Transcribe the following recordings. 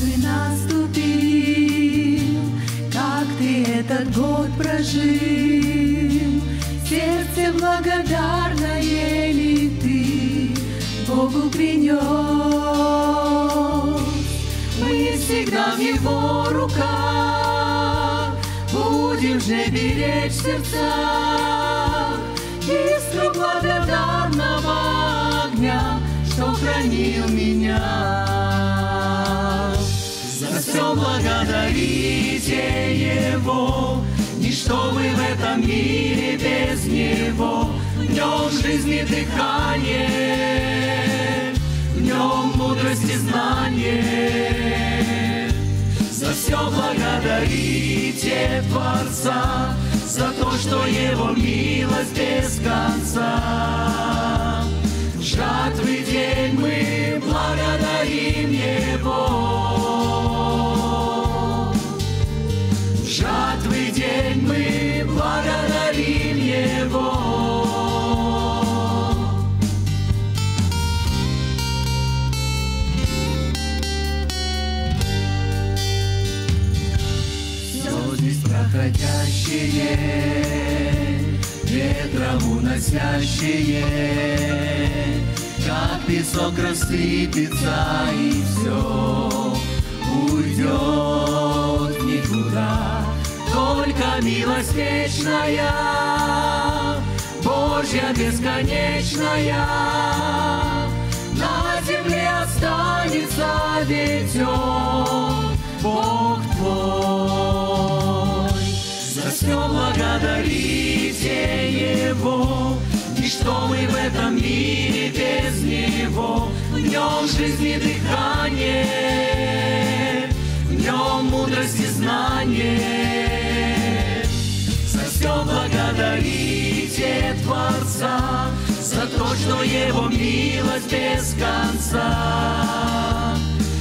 ты наступил, как ты этот год прожил. Сердце благодарное ли ты Богу принес? Мы всегда в Его руках будем же беречь сердца искру благодарного огня, что хранил меня. Благодарите Его, Ничто вы в этом мире без Него. В нем жизни дыхание, в нем мудрость и знание. За все благодарите Творца, за то, что Его милость без конца. Здесь проходящее, ветром уносящее, как песок рассыпется и все уйдет никуда. Только милость вечная, Божья бесконечная, Ничто мы в этом мире без Него. В нем жизни дыхание, в нем мудрость и знание. За все благодарите Творца, за то, что Его милость без конца.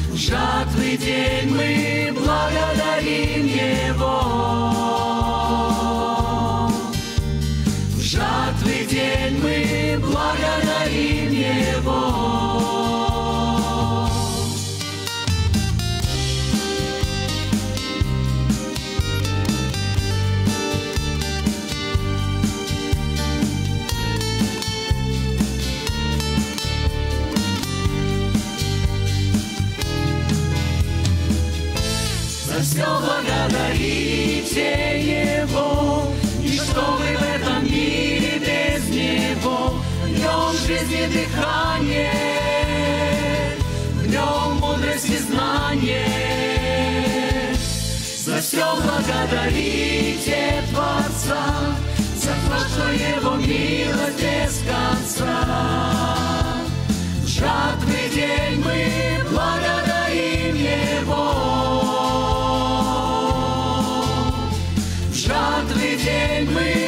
В жатвы день мы благодарим благодарите Его, Ничто вы в этом мире без Него. В нем жизни дыхание, в нем мудрость и знание. За все благодарите Творца, за то, что Его милость без конца. and we